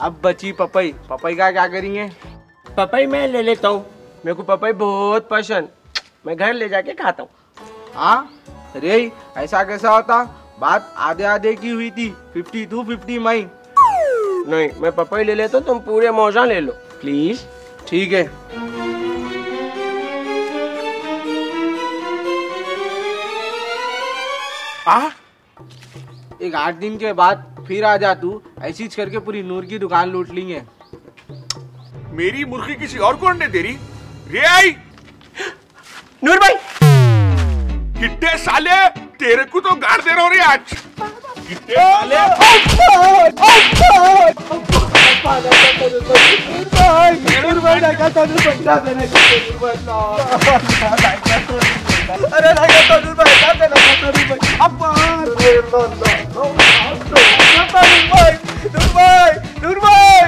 अब बची पपई। पपई का क्या करेंगे पपई मैं ले लेता हूँ। मेरे को पपई बहुत पसंद। मैं घर ले जाके खाता हूँ। हाँ? अरे ऐसा कैसा होता? बात आधे आधे की हुई थी। फिफ्टी टू फिफ्टी मई। नहीं मैं पपई ले लेता हूँ तुम पूरे मौजा ले लो। प्लीज़ ठीक है। आ एक आठ दिन के बाद फिर आ जा तू। ऐसी करके पूरी नूर की दुकान लूट ली है मेरी मुर्गी किसी और को अंडे दे रही? रे आई। नूर भाई। किट्टे साले तेरे को तो गाड़ दे रहा हूँ रे आज। किट्टे साले। अरे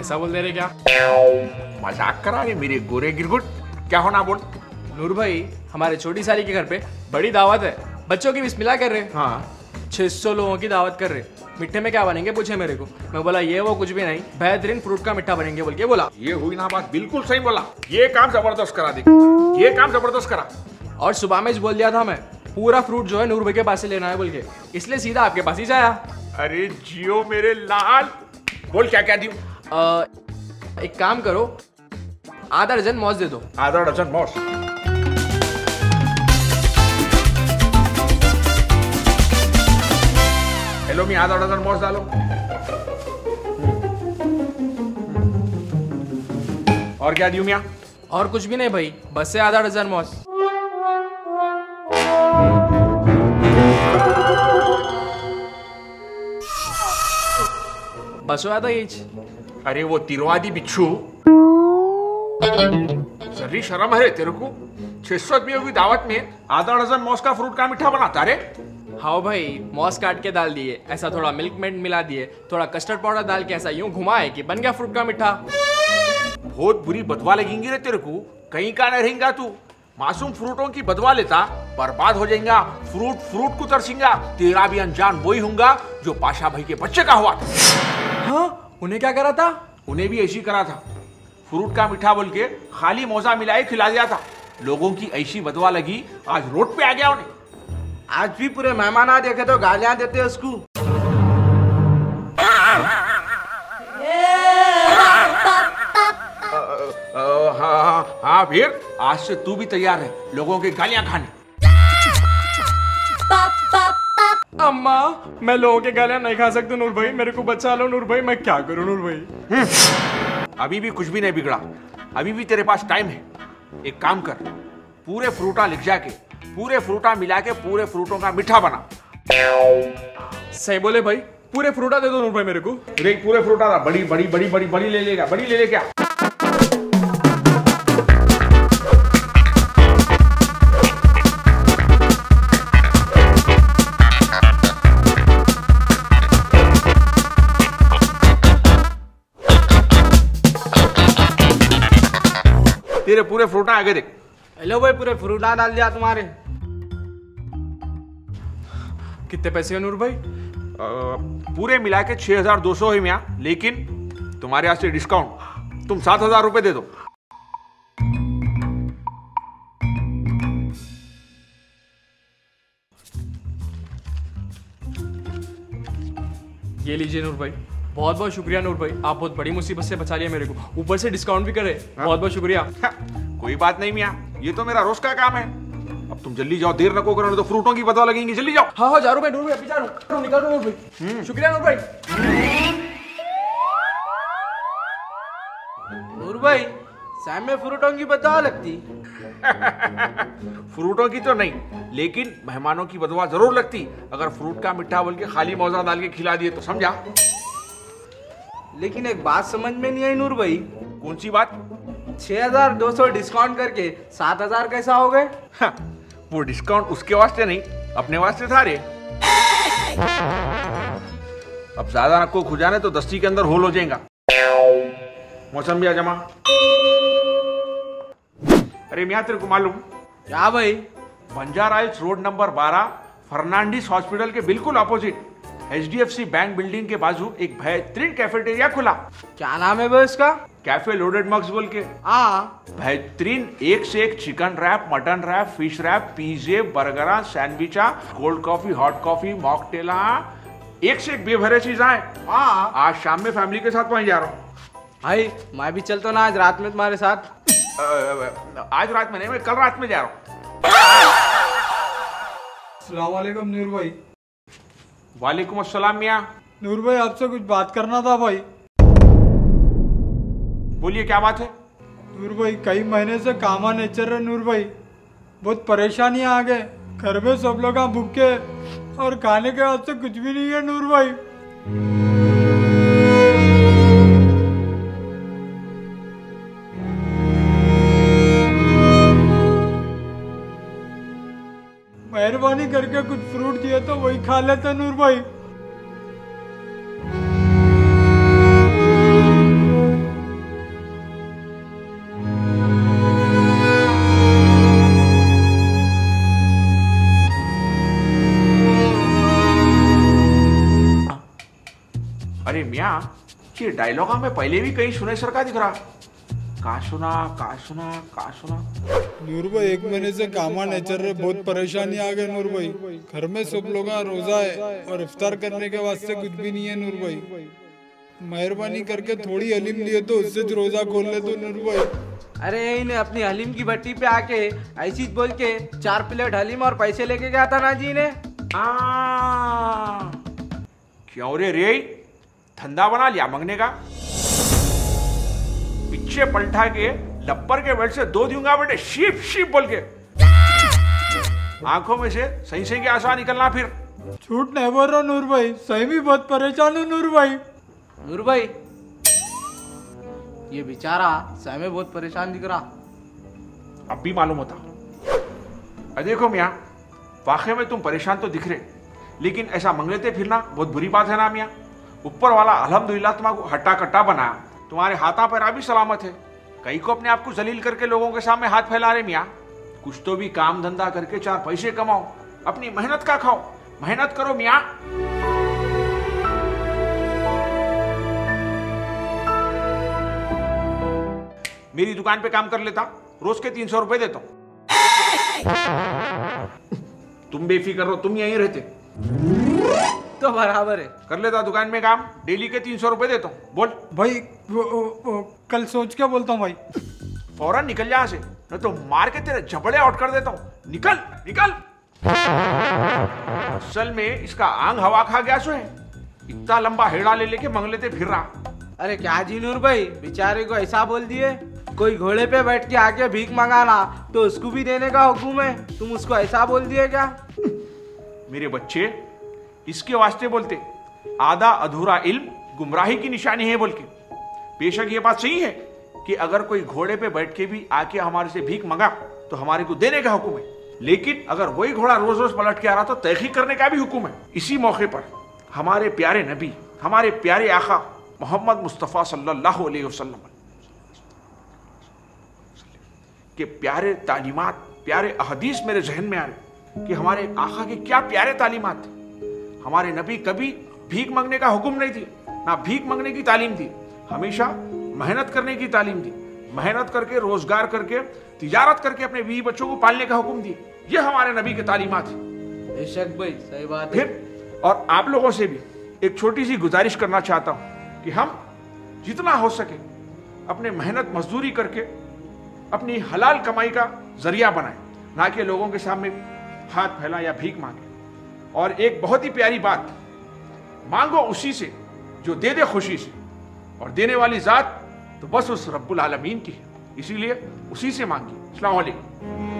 ऐसा बोल दे रहे क्या? मज़ाक करा रहे मेरे गोरे गिरगुट। क्या होना बोल? नूर भाई हमारे छोटी साली के घर पे बड़ी दावत है। बच्चों की बिस्मिल्लाह कर रहे हाँ। 600 लोगों की दावत कर रहे मिठे में क्या बनेंगे पूछे मेरे को। मैं बोला ये वो कुछ भी नहीं बेहतरीन फ्रूट का मिठा बनेंगे बोल के बोला। ये हुई ना बात बिल्कुल सही बोला। ये काम ज़बरदस्त करा दी ये काम ज़बरदस्त करा। और सुबह में बोल दिया था मैं पूरा फ्रूट जो है नूर भाई के पास से लेना है बोल के। इसलिए सीधा आपके पास ही जाया अरे जियो मेरे लाल। बोल क्या क्या दी अ, एक काम करो आधा डजन मॉस दे दो। आधा डजन मॉस हेलो मी आधा डजन मॉस डालो। और क्या दियो मिया? और कुछ भी नहीं भाई बस से आधा डजन मॉस बस था ये अरे वो तिरवादी बिच्छू। जरी शर्म है तेरे को छह सौ आदमियों की दावत में। आधा डजन मॉस का फ्रूट का मीठा बनाता रे। हाँ भाई मॉस काट के डाल दिए। ऐसा थोड़ा मिल्क मेड मिला दिए। थोड़ा कस्टर्ड पाउडर डाल के ऐसा यूँ घुमाए कि बन गया फ्रूट का मीठा। बहुत बुरी बदवा लगेंगी रे तेरे को कहीं का नहीं रहेगा तू। मासूम फ्रूटों की बदवा लेता बर्बाद हो जाएगा। फ्रूट फ्रूट को तरसेंगा तेरा भी अनजान वही होगा जो पाशा भाई के बच्चे का हुआ था। उन्हें क्या करा था उन्हें भी ऐसी करा था फ्रूट का मीठा बोल के खाली मौजा मिलाए खिला दिया था लोगों की ऐसी बदवा लगी आज रोड पे आ गया उन्हें आज भी पूरे मेहमान आ देखे तो गालियाँ देते उसको हाँ हाँ हाँ फिर आज से तू भी तैयार है लोगों की गालियाँ खाने अम्मा मैं लोगों के गालियाँ नहीं खा सकती नूर भाई मेरे को बचा लो नूर भाई मैं क्या करूँ नूर भाई? अभी भी कुछ भी नहीं बिगड़ा। अभी भी तेरे पास टाइम है। एक काम कर पूरे फ्रूटा लिख जाके पूरे फ्रूटा मिला के पूरे फ्रूटों का मीठा बना। सही बोले भाई पूरे फ्रूटा दे दो नूर भाई मेरे को। पूरे फ्रूटा था बड़ी बड़ी बड़ी बड़ी बड़ी ले लेगा। बड़ी ले ले क्या? पूरे फ्रूटा आगे देख। हेलो भाई पूरे फ्रूटा डाल दिया तुम्हारे। कितने पैसे हैं नूर भाई? अ, पूरे मिला के छह हज़ार दो सौ है मियाँ लेकिन तुम्हारे यहाँ से डिस्काउंट तुम सात हज़ार रुपये दे दो। ये लीजिए नूर भाई। बहुत बहुत शुक्रिया नूर भाई। आप बहुत बड़ी मुसीबत से बचा लिया मेरे को। ऊपर से डिस्काउंट भी करे। बहुत बहुत शुक्रिया। हाँ, कोई बात नहीं मियाँ। ये तो मेरा रोज का काम है। अब तुम जल्दी जाओ देर नको करो तो फ्रूटों की बदवा लगेंगी। जल्दी जाओ। हाँ हाँ जा रहा हूँ नूर भाई अभी जा रहा निकल नूर भाई। शुक्रिया नूर भाई। नूर भाई सैम में फ्रूटों की बदवा लगती। फ्रूटों की तो नहीं लेकिन मेहमानों की बदवा ज़रूर लगती। अगर फ्रूट का मिठा बोल के खाली मौजा डाल के खिला दिए तो समझा। लेकिन एक बात समझ में नहीं आई नूर भाई। कौन सी बात? छह हज़ार दो सौ डिस्काउंट करके सात हज़ार कैसा हो गए? हाँ, वो डिस्काउंट उसके वास्ते नहीं अपने वास्ते था रे। अब ज़्यादा नक्को खुजाने तो दस्ती के अंदर होल हो जाएगा। मौसम भी आ जमा अरे मियाँ तेरे को मालूम। क्या भाई? Banjara road number 12 Fernandes hospital के बिल्कुल opposite H D F C bank building के बाजू एक बेहतरीन कैफेटेरिया खुला। क्या नाम है भाई उसका कैफ़े लोडेड मक्स बोल के। हाँ बेहतरीन एक से एक chicken wrap mutton wrap fish wrap पिज्जे बर्गरा सैंडविचा कोल्ड कॉफ़ी हॉट कॉफ़ी मॉकटेला एक से एक बेभरे चीज़ आए हाँ आज शाम में फैमिली के साथ वहीं जा रहा हूँ। भाई मैं भी चलता ना आज रात में तुम्हारे साथ। आज रात में नहीं मैं कल रात में जा रहा हूँ। सलामकुम नूर भाई। वालेकुम अस्सलाम मियाँ। नूर भाई आपसे कुछ बात करना था भाई। बोलिए क्या बात है? नूर भाई कई महीने से कामा नेचर है नूर भाई। बहुत परेशानी आ गए। घर में सब लोग भूखे और खाने के वास्ते कुछ भी नहीं है नूर भाई। मेहरबानी करके कुछ फ्रूट दिए तो वही खा लेते नूर भाई। अरे मिया, ये डायलॉग हमें पहले भी कहीं सुने सर का दिख रहा। का सुना का सुना का सुना नूर भाई एक महीने से कामा नेचर रहे बहुत परेशानी आ गई नूर भाई घर में सब लोग रोजा है और इफ्तार करने के वास्ते कुछ भी नहीं है नूर भाई मेहरबानी करके थोड़ी हलीम लिए तो उससे रोजा खोल ले तो नूर भाई अरे इन्हें अपनी हलीम की भट्टी पे आके ऐसी बोल के चार प्लेट हलीम और पैसे लेके गया था ना जी ने क्यों रे रे? धंधा बना लिया मंगने का? पीछे पलटा के लब्बर के बेल्ट से दो दूँगा बेटे शीप शीप बोल के। आँखों में से सही सही के आँसू निकलना फिर? झूठ नहीं बोल रहा नूर भाई सही भी बहुत परेशान हूँ नूर भाई। नूर भाई ये बेचारा सही में बहुत परेशान दिख रहा। अब भी मालूम होता। अरे देखो मियाँ वाकई में तुम परेशान तो दिख रहे लेकिन ऐसा मंगलेते फिरना बहुत बुरी बात है ना मियाँ। ऊपर वाला अल्हम्दुलिल्लाह तुम्हारा हट्टा कट्टा बनाया। तुम्हारे हाथा पैरा भी सलामत है। कई को अपने आप को जलील करके लोगों के सामने हाथ फैला रहे मियाँ? कुछ तो भी काम धंधा करके चार पैसे कमाओ। अपनी मेहनत का खाओ। मेहनत करो मियाँ। मेरी दुकान पे काम कर लेता। रोज के तीन सौ रुपए देता हूँ। तुम बेफिक्र रहो तुम यहीं रहते। तो बराबर है। कर लेता दुकान में काम डेली के तीन सौ रुपए देता हूँ। बोल। भाई वो, वो, वो, कल सोच के बोलता हूँ भाई। फ़ौरन निकल जा यहाँ से नहीं तो मार के तेरे झपड़े आउट कर देता हूँ। निकल निकल। असल में इसका आंग हवा खा गया सो है। इतना लंबा हेड़ा ले लेके मंगलेते फिर रहा। अरे क्या जी नूर भाई बेचारे को ऐसा बोल दिए? कोई घोड़े पे बैठ के आके भीख मंगाना तो उसको भी देने का हुक्म है। तुम उसको ऐसा बोल दिए क्या? मेरे बच्चे इसके वास्ते बोलते, आधा अधूरा इल्म गुमराही की निशानी है बोल के। बेशक ये बात सही है कि अगर कोई घोड़े पे बैठ के भी आके हमारे से भीख मंगा तो हमारे को देने का हुक्म है। लेकिन अगर वही घोड़ा रोज रोज पलट के आ रहा तो तहकीक करने का भी हुक्म है। इसी मौके पर हमारे प्यारे नबी, हमारे प्यारे आका मोहम्मद मुस्तफ़ा सल्लल्लाहु अलैहि वसल्लम के प्यारे तालीमात, प्यारे अहदीस मेरे जहन में आ रहे कि हमारे आका के क्या प्यारे तालीमात थे हमारे नबी कभी भीख मांगने का हुक्म नहीं दिया ना भीख मांगने की तालीम दी हमेशा मेहनत करने की तालीम दी मेहनत करके रोज़गार करके तिजारत करके अपने बीवी बच्चों को पालने का हुक्म दिए। ये हमारे नबी के तालीमात है बेशक भाई सही बात है। फिर और आप लोगों से भी एक छोटी सी गुजारिश करना चाहता हूँ कि हम जितना हो सके अपने मेहनत मजदूरी करके अपनी हलाल कमाई का ज़रिया बनाए ना कि लोगों के सामने हाथ फैला या भीख मांगे। और एक बहुत ही प्यारी बात, मांगो उसी से जो दे दे खुशी से, और देने वाली जात तो बस उस रब्बुल आलमीन की है। इसीलिए उसी से मांगी वालेकुम